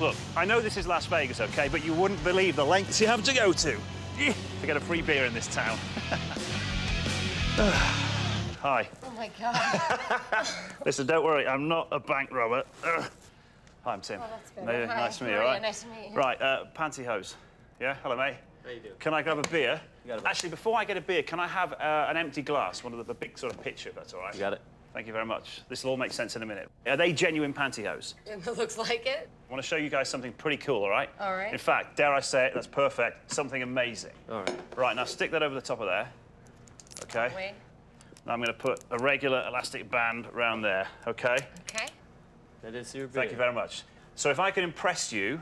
Look, I know this is Las Vegas, okay, but you wouldn't believe the lengths you have to go to to get a free beer in this town. Hi. Oh my God. Listen, don't worry, I'm not a bank robber. Hi, I'm Tim. Oh, that's better. Nice- Hi, Nice to meet you, how are all you? right? Nice to meet you. Right, uh, pantyhose. Yeah, hello, mate. How you doing? Can I grab a beer? got a beer. Actually, before I get a beer, can I have uh, an empty glass, one of the, the big sort of pitcher, if that's all right? You got it. Thank you very much. This will all make sense in a minute. Are they genuine pantyhose? It looks like it. I want to show you guys something pretty cool, all right? All right. In fact, dare I say it, that's perfect. Something amazing. All right. Right, now stick that over the top of there. Okay? Wait. Now I'm going to put a regular elastic band around there, okay? Okay. That is your beer. Thank you very much. So if I can impress you,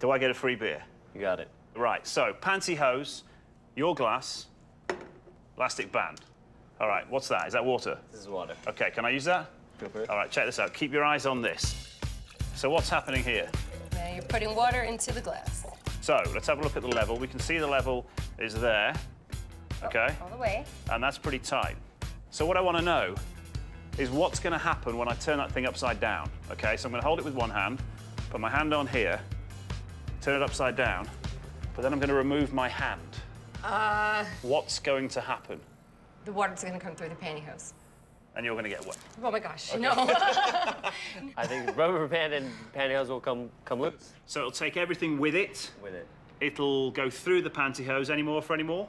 do I get a free beer? You got it. Right, so pantyhose, your glass, elastic band. All right, what's that? Is that water? This is water. Okay, can I use that? Go for it. All right, check this out. Keep your eyes on this. So what's happening here? Now you're putting water into the glass. So let's have a look at the level. We can see the level is there, okay? All the way. And that's pretty tight. So what I want to know is what's going to happen when I turn that thing upside down, okay? So I'm going to hold it with one hand, put my hand on here, turn it upside down, but then I'm going to remove my hand. Uh, What's going to happen? The water's gonna come through the pantyhose. And you're going to get wet. Oh my gosh, no. I think rubber band and pantyhose will come come loose So it'll take everything with it. with it. It'll go through the pantyhose. Any more for any more?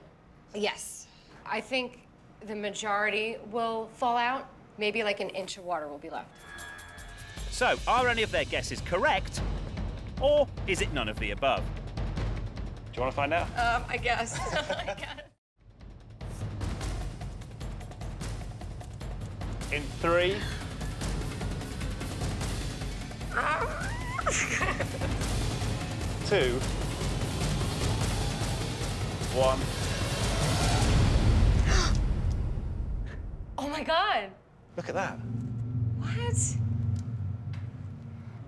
yes. I think the majority will fall out. Maybe like an inch of water will be left. So, are any of their guesses correct? Or is it none of the above? Do you want to find out? Um, I guess. I guess. In three. two. One. oh my God. Look at that. What?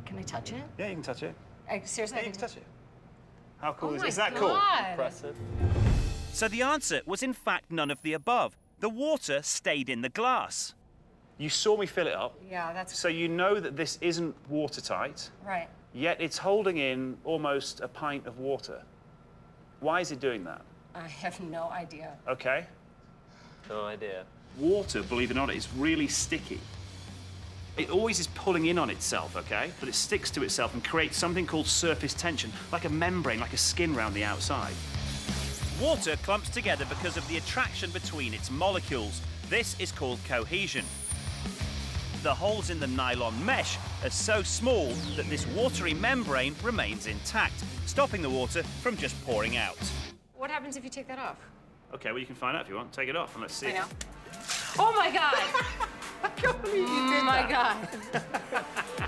Can I touch it? Yeah, you can touch it. I, seriously, Yeah, I you can touch it. How cool Oh is my it? Is that cool? Impressive. So the answer was in fact none of the above. The water stayed in the glass. You saw me fill it up, Yeah, that's so you know that this isn't watertight, right. yet it's holding in almost a pint of water. Why is it doing that? I have no idea. Okay. No idea. Water, believe it or not, is really sticky. It always is pulling in on itself, okay? But it sticks to itself and creates something called surface tension, like a membrane, like a skin around the outside. Water clumps together because of the attraction between its molecules. This is called cohesion. The holes in the nylon mesh are so small that this watery membrane remains intact, stopping the water from just pouring out. What happens if you take that off? Okay, well, you can find out if you want. Take it off and let's see. I know. Oh my God! I can't believe you oh my God.